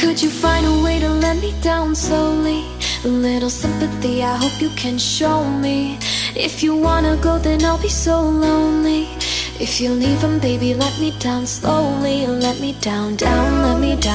Could you find a way to let me down slowly? A little sympathy, I hope you can show me. If you wanna go, then I'll be so lonely. If you leave, leaving, baby, let me down slowly. Let me down, down, let me down.